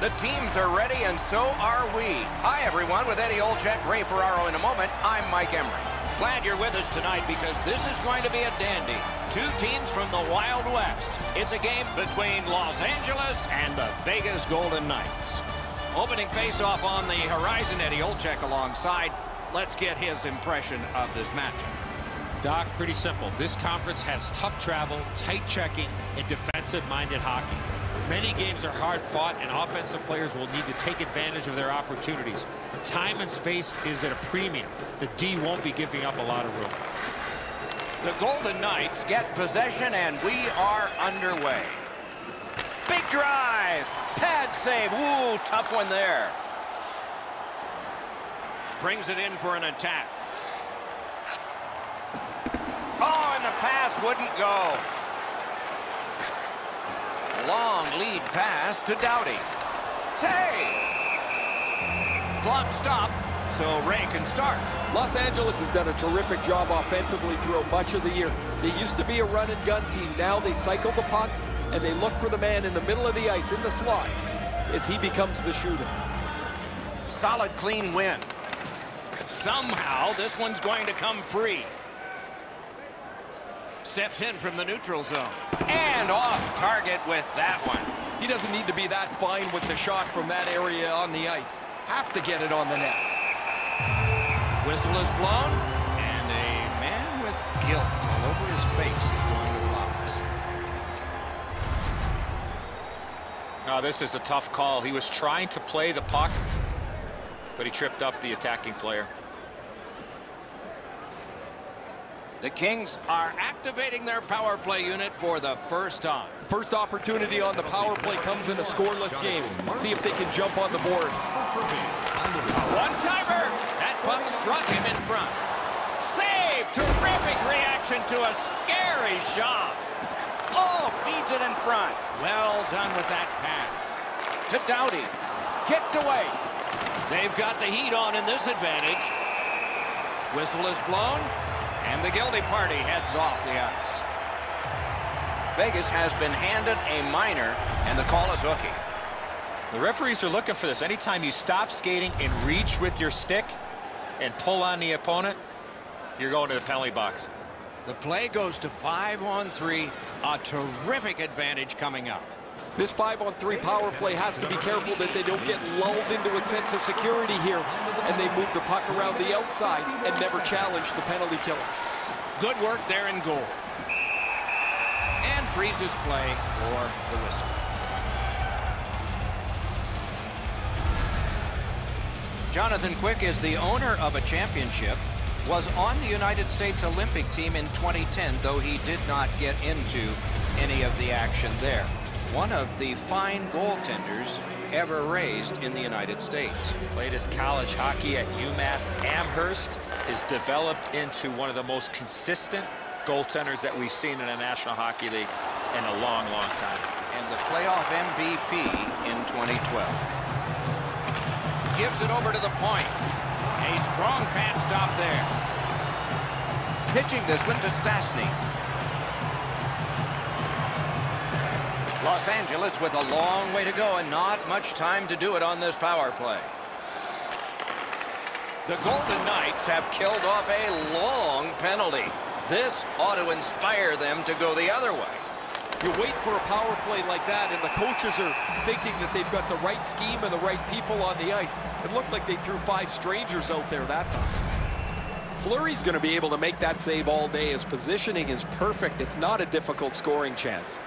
The teams are ready, and so are we. Hi, everyone. With Eddie Olczyk, Ray Ferraro in a moment, I'm Mike Emrick. Glad you're with us tonight because this is going to be a dandy. Two teams from the Wild West. It's a game between Los Angeles and the Vegas Golden Knights. Opening face-off on the horizon, Eddie Olczyk alongside. Let's get his impression of this matchup. Doc, pretty simple. This conference has tough travel, tight checking, and defensive-minded hockey. Many games are hard fought, and offensive players will need to take advantage of their opportunities. Time and space is at a premium. The D won't be giving up a lot of room. The Golden Knights get possession, and we are underway. Big drive. Pad save. Ooh, tough one there. Brings it in for an attack. Oh, and the pass wouldn't go. Long lead pass to Doughty. Tay! Clock stop, so Ray can start. Los Angeles has done a terrific job offensively throughout much of the year. They used to be a run-and-gun team. Now they cycle the puck, and they look for the man in the middle of the ice, in the slot, as he becomes the shooter. Solid, clean win. Somehow, this one's going to come free. Steps in from the neutral zone. And off target with that one. He doesn't need to be that fine with the shot from that area on the ice. Have to get it on the net. Whistle is blown, and a man with guilt all over his face is going to the box. Oh, this is a tough call. He was trying to play the puck, but he tripped up the attacking player. The Kings are activating their power play unit for the first time. First opportunity on the power play comes in a scoreless game. See if they can jump on the board. One-timer. That puck struck him in front. Save. Terrific reaction to a scary shot. Oh, feeds it in front. Well done with that pass. To Doughty. Kicked away. They've got the heat on in this advantage. Whistle is blown. And the guilty party heads off the ice. Vegas has been handed a minor, and the call is hooking. The referees are looking for this. Anytime you stop skating and reach with your stick and pull on the opponent, you're going to the penalty box. The play goes to five on three. A terrific advantage coming up. This five-on-three power play has to be careful that they don't get lulled into a sense of security here, and they move the puck around the outside and never challenge the penalty killers. Good work there in goal. And freezes play for the whistle. Jonathan Quick is the owner of a championship, was on the United States Olympic team in 2010, though he did not get into any of the action there one of the fine goaltenders ever raised in the United States. Played his college hockey at UMass Amherst, is developed into one of the most consistent goaltenders that we've seen in the National Hockey League in a long, long time. And the playoff MVP in 2012. Gives it over to the point. A strong pad stop there. Pitching this one to Stastny. Los Angeles with a long way to go and not much time to do it on this power play. The Golden Knights have killed off a long penalty. This ought to inspire them to go the other way. You wait for a power play like that, and the coaches are thinking that they've got the right scheme and the right people on the ice. It looked like they threw five strangers out there that time. Fleury's going to be able to make that save all day. His positioning is perfect. It's not a difficult scoring chance.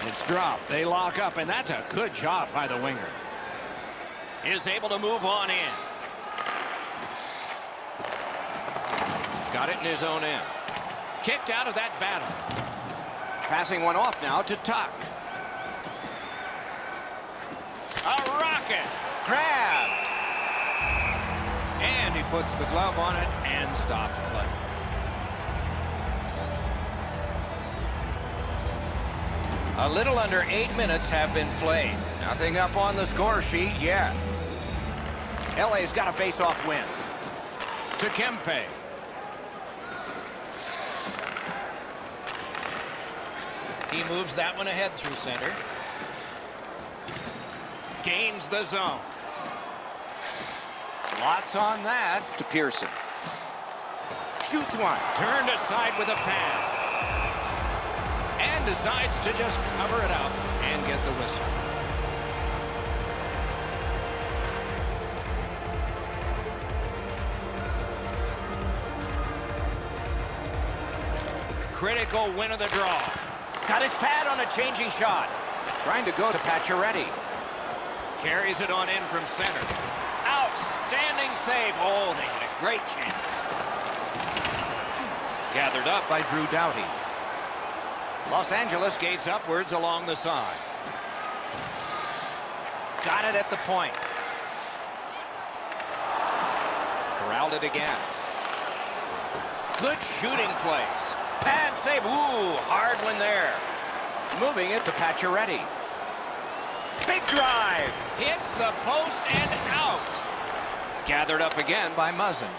It's dropped. They lock up, and that's a good job by the winger. Is able to move on in. Got it in his own end. Kicked out of that battle. Passing one off now to Tuch. A rocket. Grabbed. And he puts the glove on it and stops play. A little under eight minutes have been played. Nothing up on the score sheet yet. LA's got a face-off win. To Kempe. He moves that one ahead through center. Gains the zone. Lots on that to Pearson. Shoots one. Turned aside with a pad. Decides to just cover it up and get the whistle. Critical win of the draw. Got his pad on a changing shot. Trying to go to Pacioretty. Carries it on in from center. Outstanding save. Oh, they had a great chance. Gathered up by Drew Doughty. Los Angeles gates upwards along the side. Got it at the point. Corralled it again. Good shooting place. Pad save. Ooh, hard one there. Moving it to Pacioretty. Big drive. Hits the post and out. Gathered up again by Muzzin.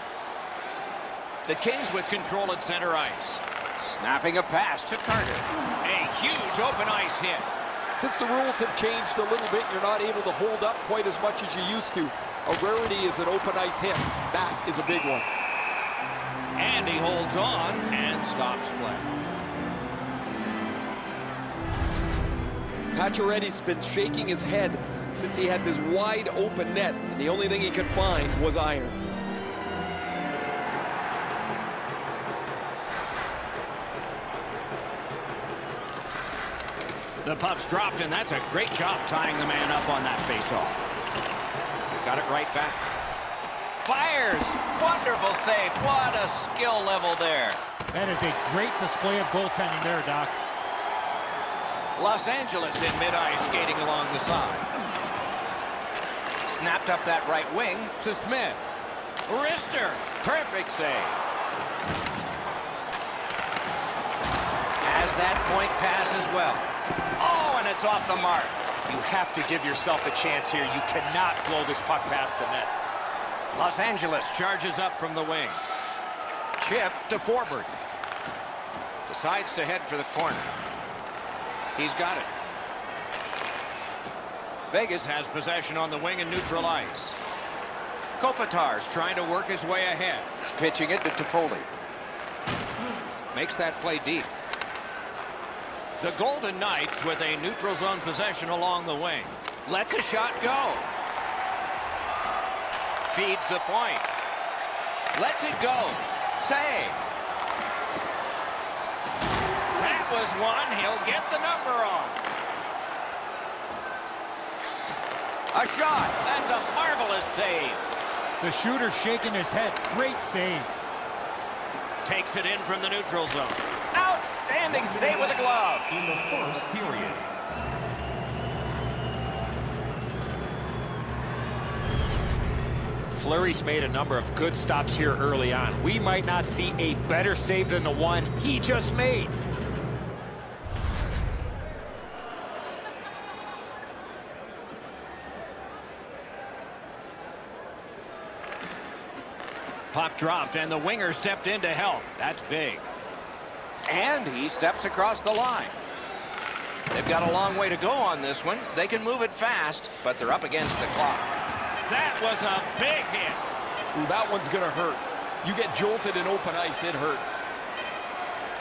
The Kings with control at center ice. Snapping a pass to Carter. A huge open ice hit. Since the rules have changed a little bit, you're not able to hold up quite as much as you used to. A rarity is an open ice hit. That is a big one. And he holds on and stops play. Pacioretty's been shaking his head since he had this wide open net, and the only thing he could find was iron. The puck's dropped, and that's a great job tying the man up on that faceoff. Got it right back. Fires! Wonderful save. What a skill level there. That is a great display of goaltending there, Doc. Los Angeles in mid-ice skating along the side. Snapped up that right wing to Smith. Rister, perfect save. Has that point pass as well. Oh, and it's off the mark. You have to give yourself a chance here. You cannot blow this puck past the net. Los Angeles charges up from the wing. Chip to Forbort. Decides to head for the corner. He's got it. Vegas has possession on the wing and neutral ice. Kopitar's trying to work his way ahead. Pitching it to Toffoli. Makes that play deep. The Golden Knights with a neutral zone possession along the wing. Lets a shot go. Feeds the point. Lets it go. Save. That was one. He'll get the number on. A shot. That's a marvelous save. The shooter shaking his head. Great save. Takes it in from the neutral zone. Outstanding save with a glove. In the first period. Fleury's made a number of good stops here early on. We might not see a better save than the one he just made. Puck dropped, and the winger stepped in to help. That's big. And he steps across the line. They've got a long way to go on this one. They can move it fast, but they're up against the clock. That was a big hit. Ooh, that one's going to hurt. You get jolted in open ice, it hurts.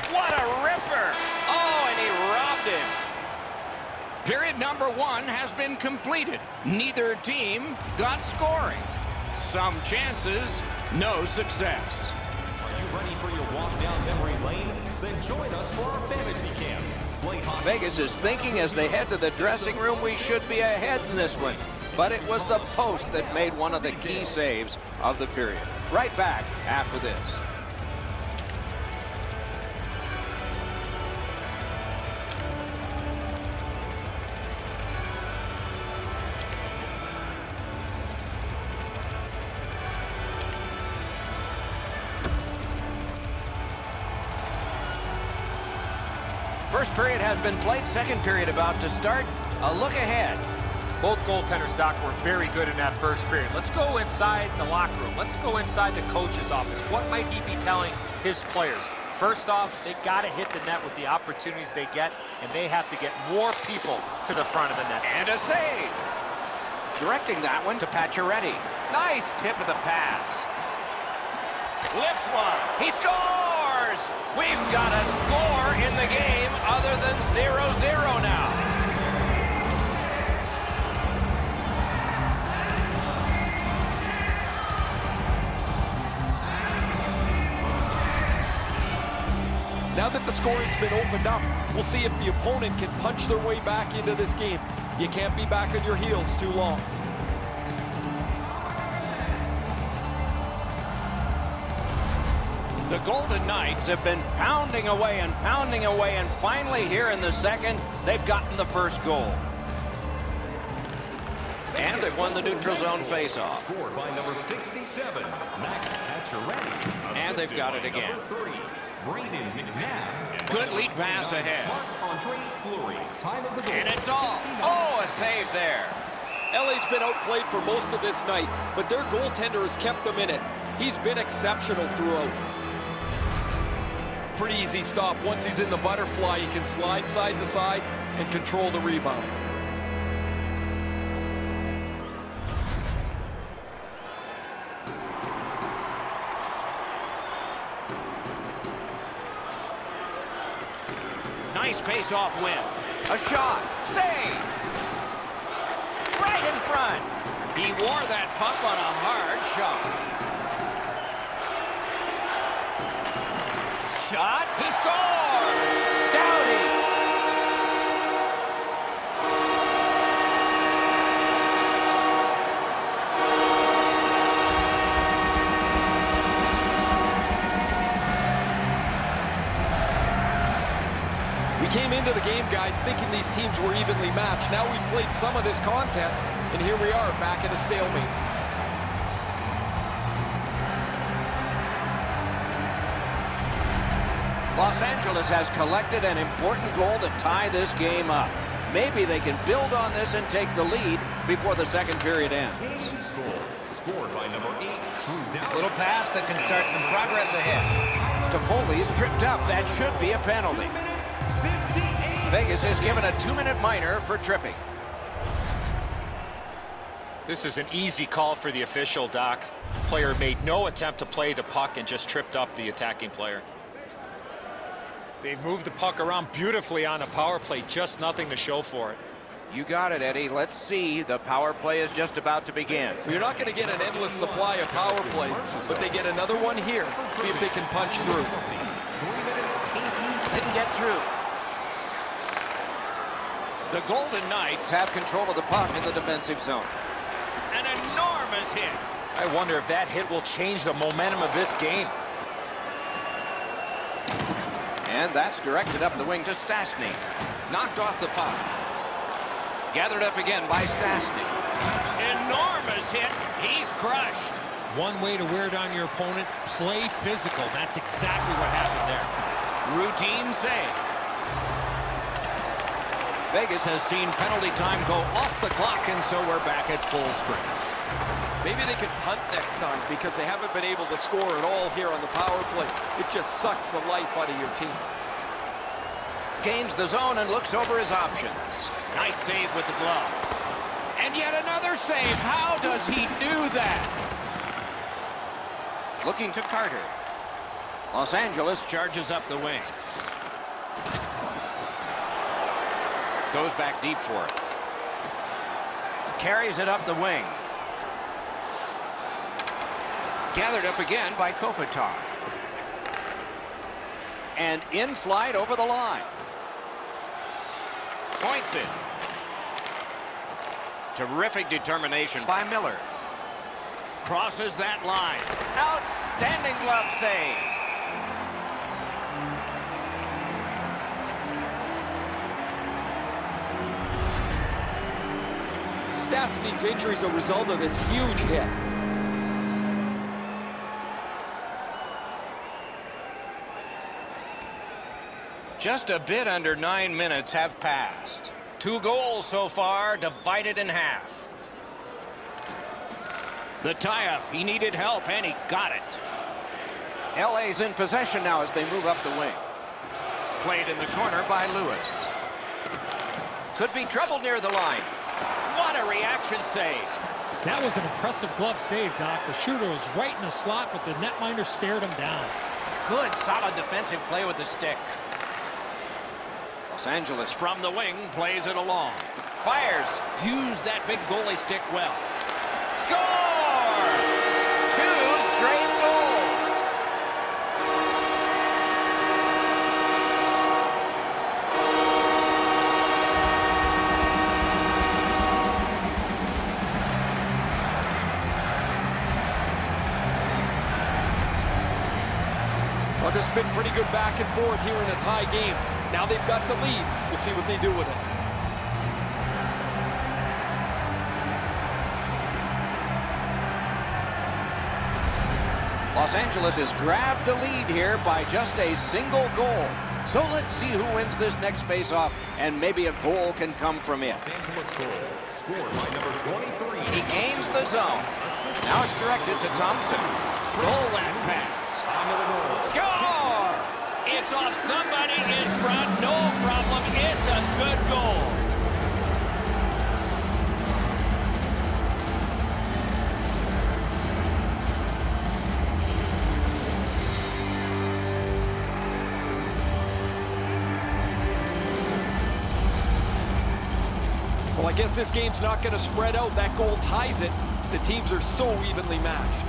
What a ripper. Oh, and he robbed him. Period number one has been completed. Neither team got scoring. Some chances, no success. Are you ready for your walk down memory lane? Join us for our fantasy camp. Vegas is thinking as they head to the dressing room we should be ahead in this one. But it was the post that made one of the key saves of the period. Right back after this. First period has been played. Second period about to start. A look ahead. Both goaltenders, Doc, were very good in that first period. Let's go inside the locker room. Let's go inside the coach's office. What might he be telling his players? First off, they got to hit the net with the opportunities they get, and they have to get more people to the front of the net. And a save. Directing that one to Pacioretty. Nice tip of the pass. Lips one. He scores! We've got a score in the game other than 0-0 now. Now that the scoring's been opened up, we'll see if the opponent can punch their way back into this game. You can't be back on your heels too long. The Golden Knights have been pounding away and pounding away, and finally here in the second, they've gotten the first goal. And they've won the neutral zone faceoff. By number 67, Max. And they've got it again. Good lead pass ahead. And it's all. Oh, a save there. LA's been outplayed for most of this night, but their goaltender has kept them in it. He's been exceptional throughout. Pretty easy stop. Once he's in the butterfly, he can slide side to side and control the rebound. Nice face-off win. A shot. Save. Right in front. He wore that puck on a hard shot. Shot. He scores. Doughty. We came into the game, guys, thinking these teams were evenly matched. Now we've played some of this contest, and here we are back at a stalemate. Los Angeles has collected an important goal to tie this game up. Maybe they can build on this and take the lead before the second period ends. Score. Scored by number eight, Little pass that can start some progress ahead. Toffoli's tripped up. That should be a penalty. Vegas has given a two-minute minor for tripping. This is an easy call for the official, Doc. Player made no attempt to play the puck and just tripped up the attacking player. They've moved the puck around beautifully on the power play, just nothing to show for it. You got it, Eddie. Let's see. The power play is just about to begin. You're not going to get an endless supply of power plays, but they get another one here. See if they can punch through. Didn't get through. The Golden Knights have control of the puck in the defensive zone. An enormous hit. I wonder if that hit will change the momentum of this game. And that's directed up the wing to Stastny. Knocked off the puck. Gathered up again by Stastny. Enormous hit. He's crushed. One way to wear down your opponent, play physical. That's exactly what happened there. Routine save. Vegas has seen penalty time go off the clock, and so we're back at full strength. Maybe they can punt next time because they haven't been able to score at all here on the power play. It just sucks the life out of your team. Gains the zone and looks over his options. Nice save with the glove. And yet another save. How does he do that? Looking to Carter. Los Angeles charges up the wing. Goes back deep for it. Carries it up the wing. Gathered up again by Kopitar. And in flight over the line. Points it. Terrific determination by Miller. Crosses that line. Outstanding glove save. Stastny's injury is a result of this huge hit. Just a bit under nine minutes have passed. Two goals so far, divided in half. The tie-up, he needed help, and he got it. LA's in possession now as they move up the wing. Played in the corner by Lewis. Could be trouble near the line. What a reaction save. That was an impressive glove save, Doc. The shooter was right in the slot, but the netminder stared him down. Good, solid defensive play with the stick. Los Angeles from the wing plays it along. Fires. Use that big goalie stick well. Score! Back and forth here in a tie game. Now they've got the lead. We'll see what they do with it. Los Angeles has grabbed the lead here by just a single goal. So let's see who wins this next faceoff, and maybe a goal can come from it. Los Angeles goal, scored by number 23. He gains the zone. Now it's directed to Thompson. Roll that pass. Onto the goal. Score! Off somebody in front. No problem. It's a good goal. Well, I guess this game's not going to spread out. That goal ties it. The teams are so evenly matched.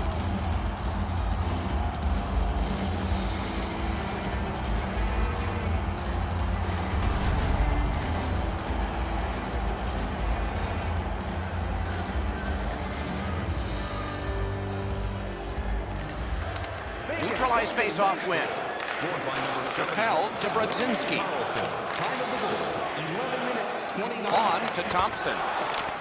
Face-off win. Scored by number 7. Propelled to Brodzinski. Karlsson. Time of the goal, 11 minutes, 29 On to Thompson.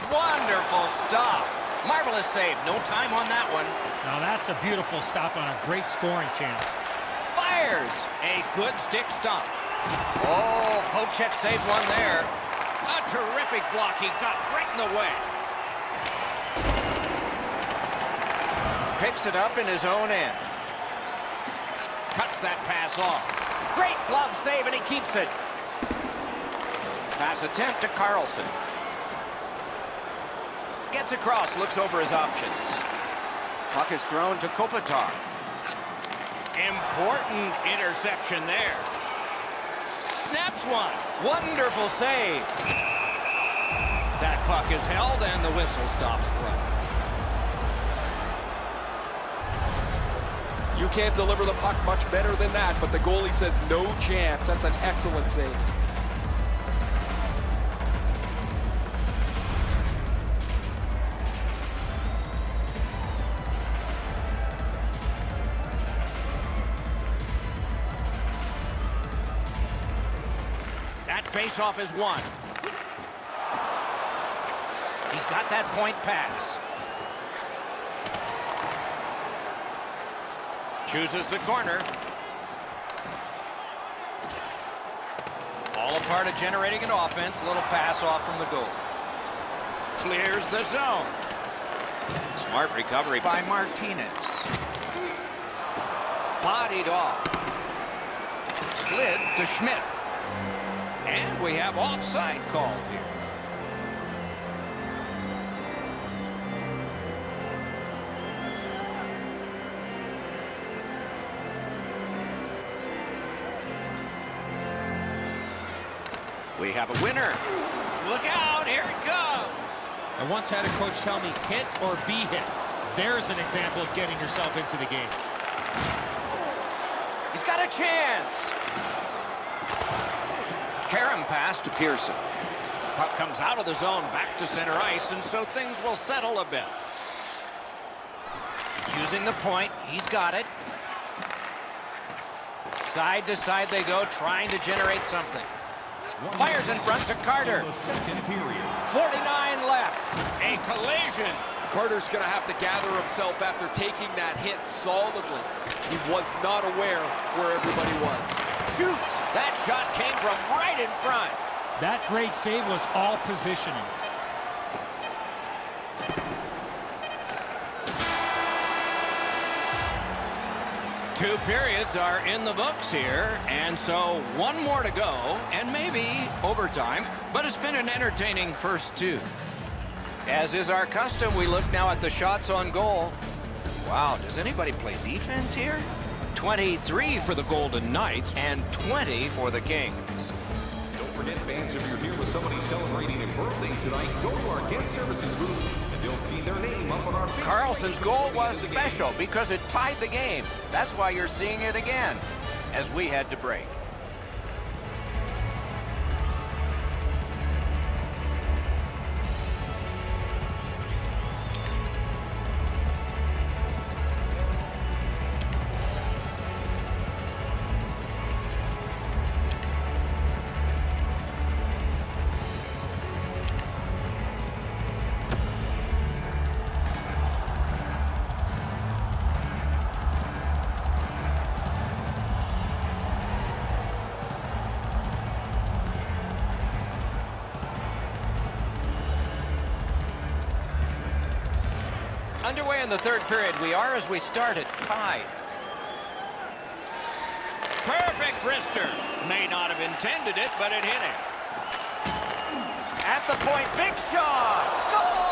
Wonderful stop. Marvelous save. No time on that one. Now that's a beautiful stop on a great scoring chance. Fires. A good stick stomp. Oh, Pocek saved one there. A terrific block. He got right in the way. Picks it up in his own end. Cuts that pass off. Great glove save, and he keeps it. Pass attempt to Karlsson. Gets across, looks over his options. Puck is thrown to Kopitar. Important interception there. Snaps one. Wonderful save. That puck is held and the whistle stops play. Can't deliver the puck much better than that, but the goalie says no chance. That's an excellent save. That faceoff is won. He's got that point pass. Chooses the corner. All a part of generating an offense. Little pass off from the goal. Clears the zone. Smart recovery by Martinez. Bodied off. Slid to Schmidt. And we have offside called here. We have a winner. Look out, here it goes. I once had a coach tell me, hit or be hit. There's an example of getting yourself into the game. He's got a chance. Karam pass to Pearson. Puck comes out of the zone back to center ice, and so things will settle a bit. Using the point, he's got it. Side to side they go, trying to generate something. Fires in front to Carter. Second period. 49 left. A collision. Carter's going to have to gather himself after taking that hit solidly. He was not aware where everybody was. Shoots. That shot came from right in front. That great save was all positioning. Two periods are in the books here, and so one more to go, and maybe overtime, but it's been an entertaining first two. As is our custom, we look now at the shots on goal. Wow, does anybody play defense here? 23 for the Golden Knights and 20 for the Kings. Don't forget, fans, if you're here with somebody celebrating a birthday tonight, go to our guest services booth, Karlsson's goal was special because it tied the game. That's why you're seeing it again as we had to break. In the third period. We are, as we started, tied. Perfect wrister. May not have intended it, but it hit him. At the point, big shot. Score!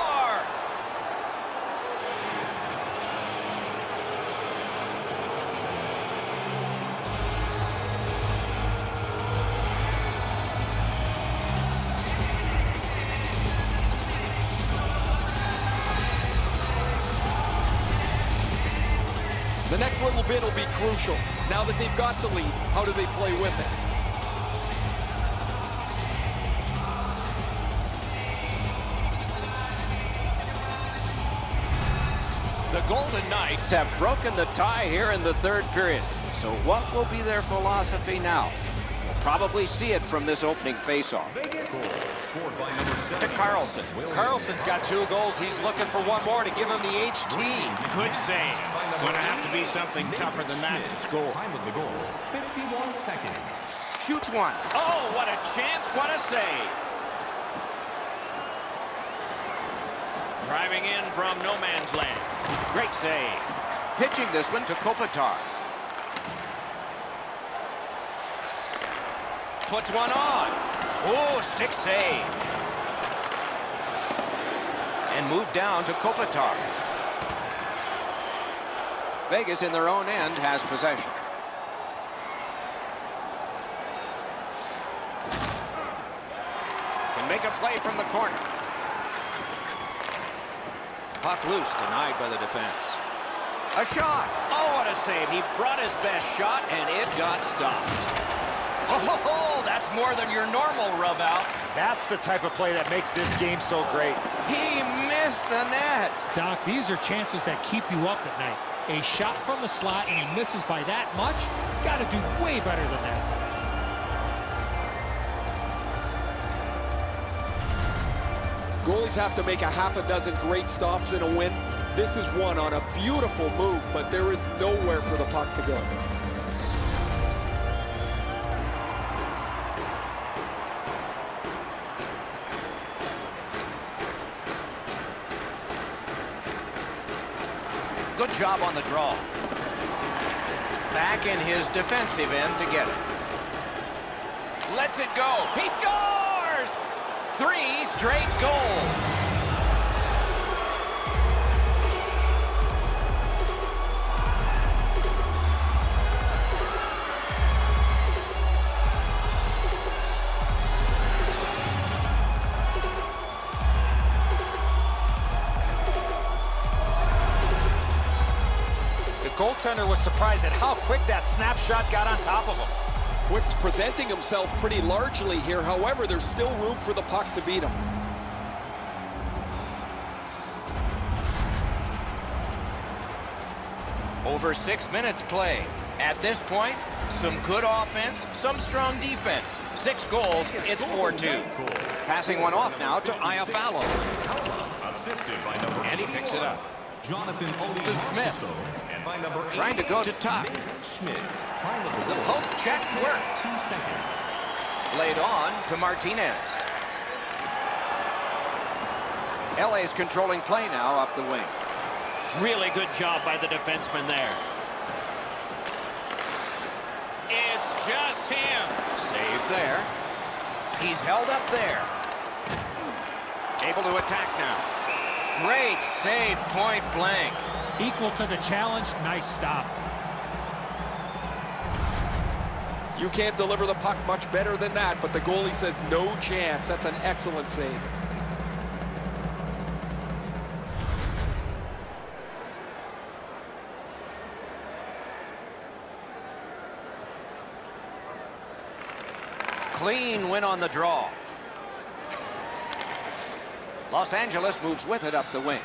The next little bit will be crucial. Now that they've got the lead, how do they play with it? The Golden Knights have broken the tie here in the third period. So what will be their philosophy now? We'll probably see it from this opening faceoff. Vegas goal, scored by number To. Karlsson. Karlsson's got two goals. He's looking for one more to give him the HT. Good save. It's going to have to be something tougher than that to score. Time of the goal, 51 seconds. Shoots one. Oh, what a chance. What a save. Driving in from no man's land. Great save. Pitching this one to Kopitar. Puts one on. Oh, stick save. And move down to Kopitar. Vegas in their own end has possession. Can make a play from the corner. Puck loose, denied by the defense. A shot. Oh, what a save. He brought his best shot, and it got stopped. Oh, ho, ho, that's more than your normal rub out. That's the type of play that makes this game so great. He missed the net. Doc, these are chances that keep you up at night. A shot from the slot and he misses by that much? Got to do way better than that. Goalies have to make a half a dozen great stops in a win. This is one on a beautiful move, but there is nowhere for the puck to go. Job on the draw. Back in his defensive end to get it. Lets it go. He scores! Three straight goals. Goaltender was surprised at how quick that snapshot got on top of him. Quick's presenting himself pretty largely here. However, there's still room for the puck to beat him. Over six minutes play. At this point, some good offense, some strong defense. Six goals, it's 4-2. Passing one off now to Iafallo. Assisted by number And he picks it up. Jonathan To Smith. And by number Trying to go to Tuch. Schmidt. Time of the The poke check worked. two seconds. Laid on to Martinez. LA's controlling play now up the wing. Really good job by the defenseman there. It's just him. Save there. He's held up there. Able to attack now. Great save, point blank. Equal to the challenge. Nice stop. You can't deliver the puck much better than that, but the goalie says no chance. That's an excellent save. Clean win on the draw. Los Angeles moves with it up the wing.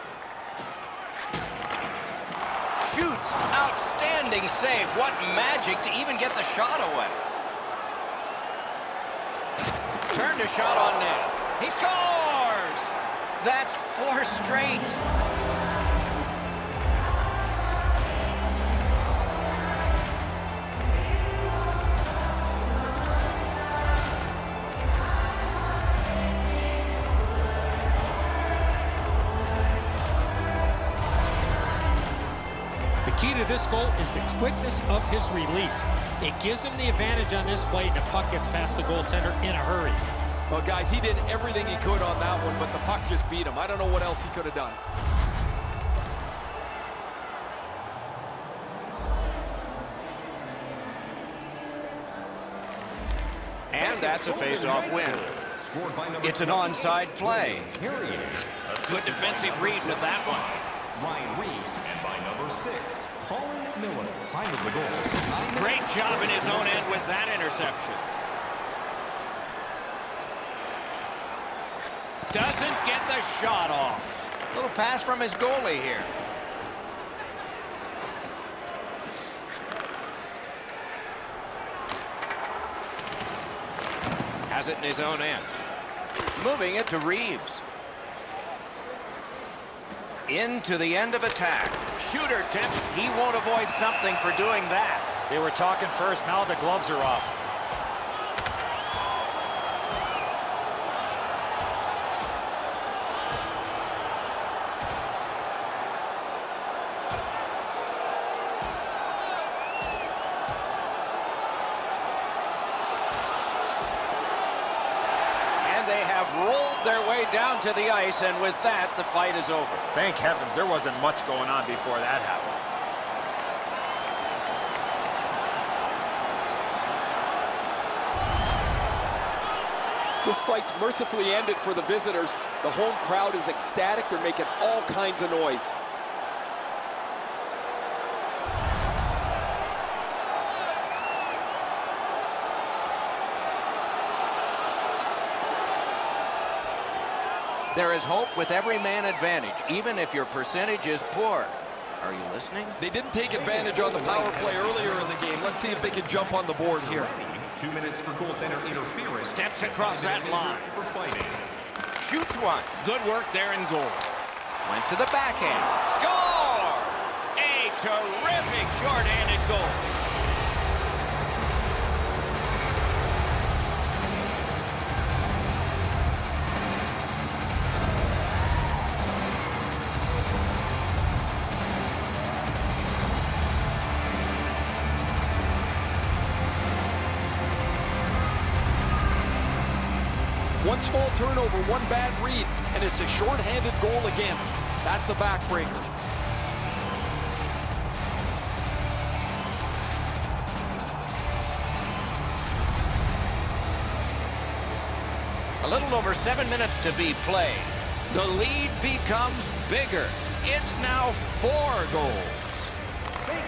Shoots. Outstanding save. What magic to even get the shot away. Turned a shot on net. He scores! That's four straight. This goal is the quickness of his release. It gives him the advantage on this play, and the puck gets past the goaltender in a hurry. Well, guys, he did everything he could on that one, but the puck just beat him. I don't know what else he could have done. And that's a face-off win. Scored by number It's an 28, onside play. Carrier. Good defensive read with that one. Ryan Reaves. And by number six, Colin Miller. Time of the goal. Great job in his own end with that interception. Doesn't get the shot off. Little pass from his goalie here. Has it in his own end. Moving it to Reaves. Into the end of attack. Shooter tip. He won't avoid something for doing that. They were talking first. Now the gloves are off. To the ice, and with that, the fight is over. Thank heavens there wasn't much going on before that happened. This fight's mercifully ended for the visitors. The home crowd is ecstatic. They're making all kinds of noise. There is hope with every man advantage, even if your percentage is poor. Are you listening? They didn't take advantage on the power play earlier in the game. Let's see if they can jump on the board here. Two minutes for goaltender interference. Steps across that line. For fighting. Shoots one. Good work there in goal. Went to the backhand. Score! A terrific shorthanded goal. One small turnover, one bad read, and it's a shorthanded goal against. That's a backbreaker. A little over seven minutes to be played. The lead becomes bigger. It's now four goals.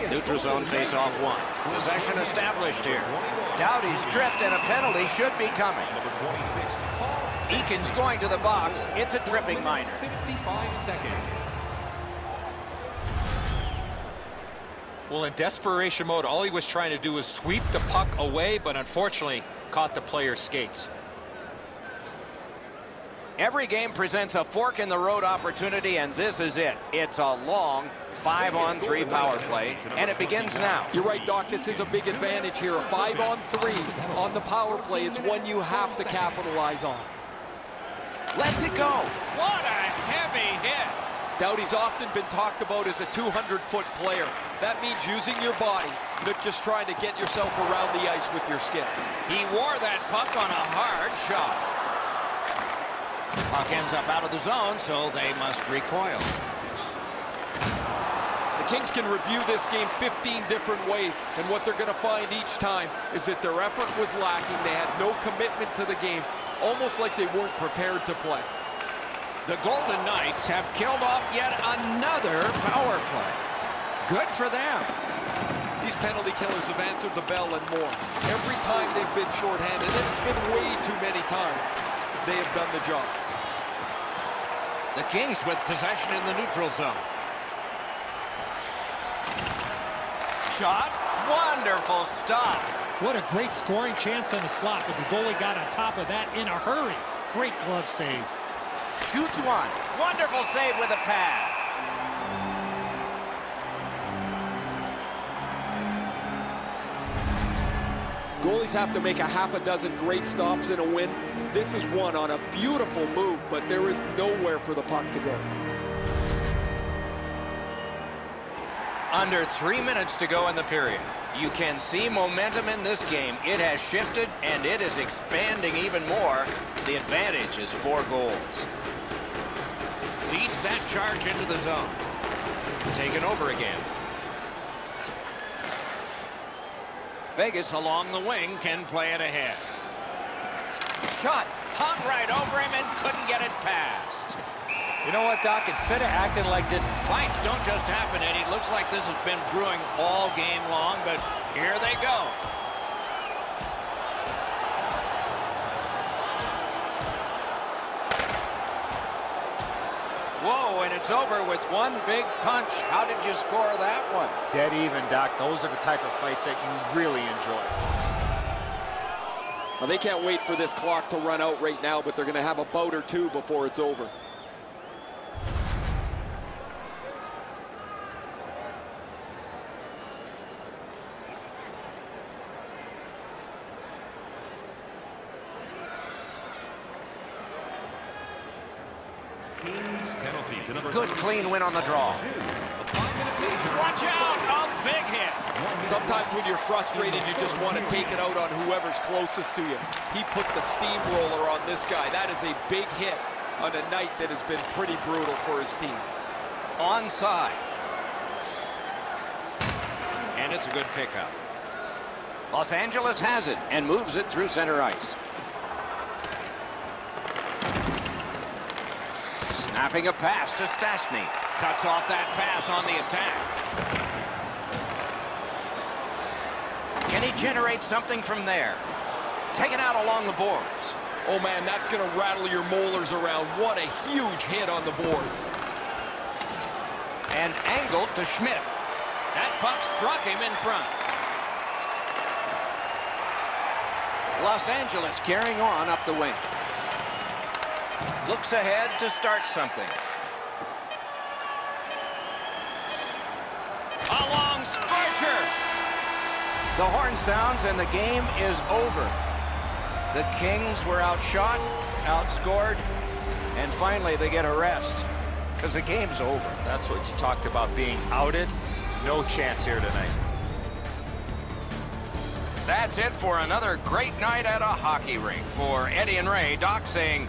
Neutral zone face-off one. Possession established here. Doughty's tripped and a penalty should be coming. Number 26, Paul. Eakin's going to the box. It's a tripping minor. 55 seconds. Well, in desperation mode, all he was trying to do was sweep the puck away, but unfortunately caught the player's skates. Every game presents a fork-in-the-road opportunity, and this is it. It's a long five-on-three power play, and it begins now. You're right, Doc. This is a big advantage here. A five-on-three on the power play. It's one you have to capitalize on. Let's it go. What a heavy hit. Doughty's often been talked about as a 200-foot player. That means using your body, not just trying to get yourself around the ice with your skill. He wore that puck on a hard shot. Puck ends up out of the zone, so they must recoil. The Kings can review this game 15 different ways, and what they're going to find each time is that their effort was lacking. They had no commitment to the game, almost like they weren't prepared to play. The Golden Knights have killed off yet another power play. Good for them. These penalty killers have answered the bell and more. Every time they've been shorthanded, and it's been way too many times, they have done the job. The Kings with possession in the neutral zone. Shot. Wonderful stop. What a great scoring chance on the slot, but the goalie got on top of that in a hurry. Great glove save. Shoots one. Wonderful save with a pad. Goalies have to make a half a dozen great stops in a win. This is one on a beautiful move, but there is nowhere for the puck to go. Under three minutes to go in the period. You can see momentum in this game. It has shifted, and it is expanding even more. The advantage is four goals. Leads that charge into the zone. Taken over again. Vegas along the wing can play it ahead. Shot. Hung right over him and couldn't get it past. You know what, Doc? Instead of acting like this, Fights don't just happen, Eddie. Looks like this has been brewing all game long, but here they go. Whoa, and it's over with one big punch. How did you score that one? dead even, Doc. Those are the type of fights that you really enjoy. Now, they can't wait for this clock to run out right now, but they're going to have a bout or two before it's over. Good clean win on the draw. Watch out! A big hit. Sometimes when you're frustrated, you just want to take it out on whoever's closest to you. He put the steamroller on this guy. That is a big hit on a night that has been pretty brutal for his team. Onside. And it's a good pickup. Los Angeles has it and moves it through center ice. Snapping a pass to Stastny. Cuts off that pass on the attack. Can he generate something from there? Taken out along the boards. Oh man, that's going to rattle your molars around. What a huge hit on the boards. And angled to Schmidt. That puck struck him in front. Los Angeles carrying on up the wing. Looks ahead to start something. A long scorcher. The horn sounds and the game is over. The Kings were outshot, outscored, and finally they get a rest because the game's over. That's what you talked about being outed. No chance here tonight. That's it for another great night at a hockey rink. For Eddie and Ray, Doc saying